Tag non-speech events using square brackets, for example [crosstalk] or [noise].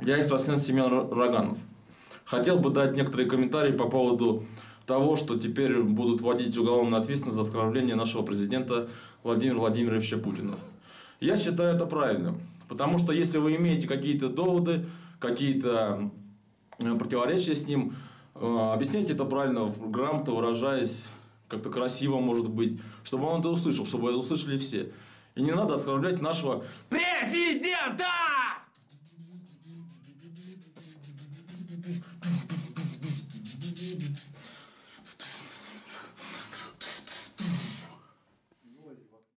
Я экстрасенс Семен Роганов. Хотел бы дать некоторые комментарии по поводу того, что теперь будут вводить уголовную ответственность за оскорбление нашего президента Владимира Владимировича Путина. Я считаю это правильным. Потому что если вы имеете какие-то доводы, какие-то э, противоречия с ним, э, объясняйте это правильно, грамотно выражаясь, как-то красиво, может быть, чтобы он это услышал, чтобы это услышали все. И не надо оскорблять нашего президента! Doo, [laughs] doo.